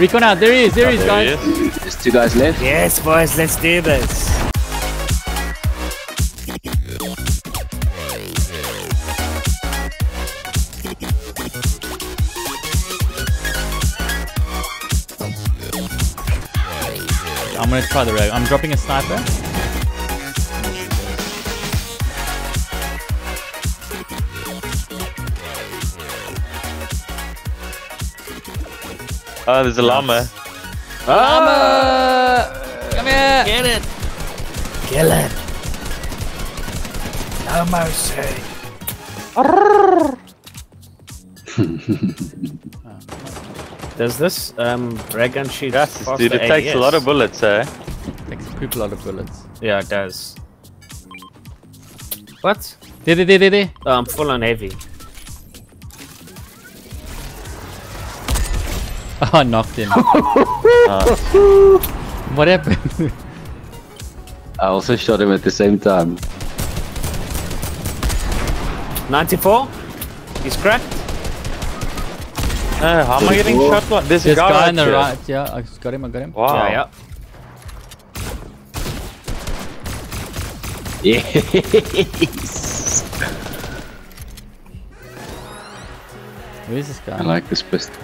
Recon out. There he is. There Oh, he is, there guys. he is. There's two guys left. Yes, boys, let's do this. I'm gonna try the rogue. I'm dropping a sniper. Oh, there's a llama. Llama! Come here! Get it. Kill it. No mercy. Does this um ray gun shoot Yes, faster dude, it takes a lot of bullets, eh? Takes a poop lot of bullets. Yeah, it does. What? There, there, there, there, there. Oh, I'm full on heavy. Oh, I knocked him. what happened? I also shot him at the same time. 94? He's cracked? Uh, how am I getting Whoa. shot? Like? There's a This guy, guy right on the here. right. Yeah, I got him. I got him. Wow. Yeah, yeah. Yes. Where is this guy? I like this pistol.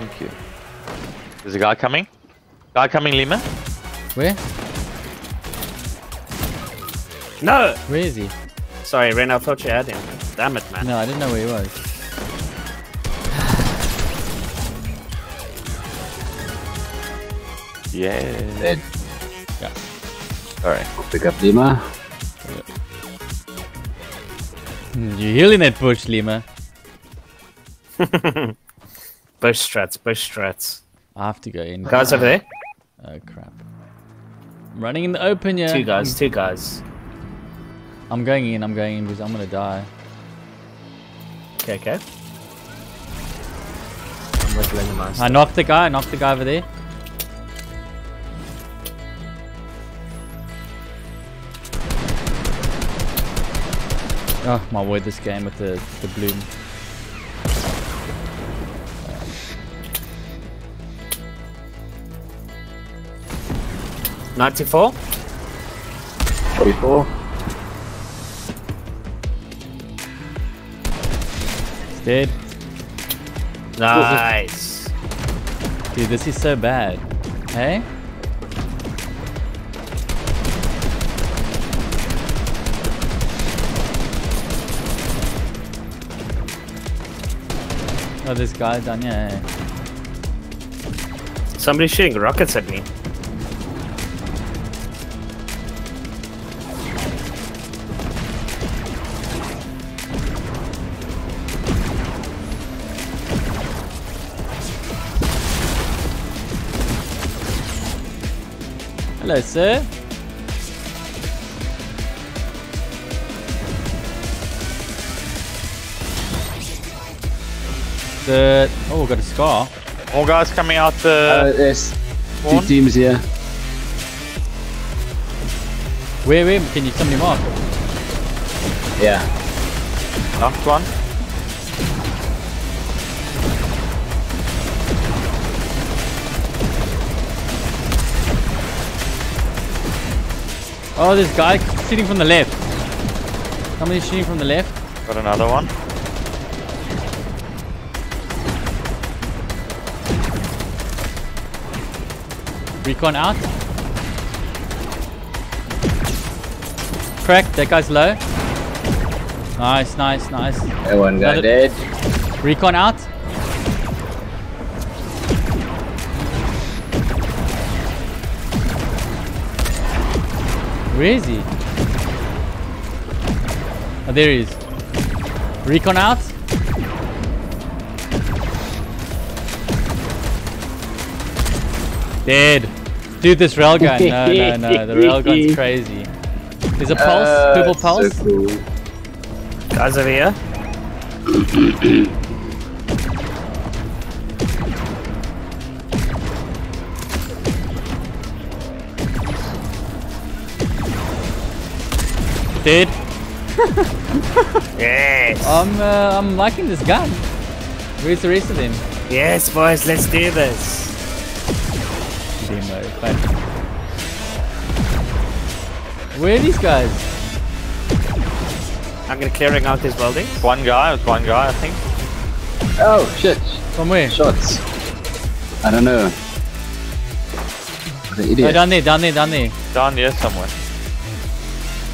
Thank you. There's a guy coming. Guy coming, Lima. Where? No! Where is he? Sorry, Ren, I thought you had him. Damn it, man. No, I didn't know where he was. Yeah. Dead. Alright. Pick up Lima. Hmm, You're healing that bush, Lima. Bush strats, both strats. I have to go in. Guys over there? Oh crap. I'm running in the open, yeah. Two guys, two guys. I'm going in. I'm going in because I'm gonna die. Okay, okay. I'm with Lendermaster. I knocked the guy. I knocked the guy over there. Oh my word! This game with the the bloom. Ninety-four. 44. It's dead. Nice. Dude, this is so bad. Hey? Oh, this guy down here. Somebody's shooting rockets at me. Hello, sir. The oh, got a scar. More guys coming out Uh, the there's two teams here. Where, where? Can you somebody mark? Yeah. Knocked one. Oh, this guy shooting from the left. Somebody's shooting from the left. Got another one. Recon out. Crack. That guy's low. Nice, nice, nice. That one guy Another- dead. Recon out. Where is he? Oh, there he is. Recon out. Dead. Dude, this railgun. No, no, no. The railgun's crazy. There's a pulse. Uh, Purple so pulse. cool. Guys over here. Dead. Yes. I'm, uh, I'm liking this gun. Where's the rest of them? Yes, boys, let's do this. Limo. Fine. Where are these guys? I'm gonna clearing out this building. One guy, it's one guy, I think. Oh shit! From where? Shots. I don't know. The Oh, idiot. down there, down there, down there. Down there somewhere.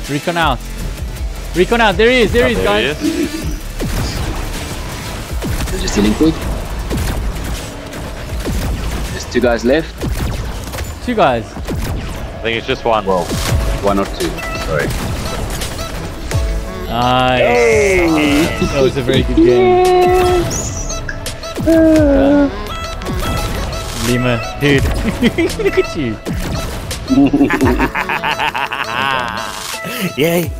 Recon out. Recon out. There he is. There Oh, he is, there guys. he is. They're just healing quick. There's two guys left. Two guys. I think it's just one. Well, one or two. Sorry. Nice. That was a very good game. Lima, dude. Look at you. Yay!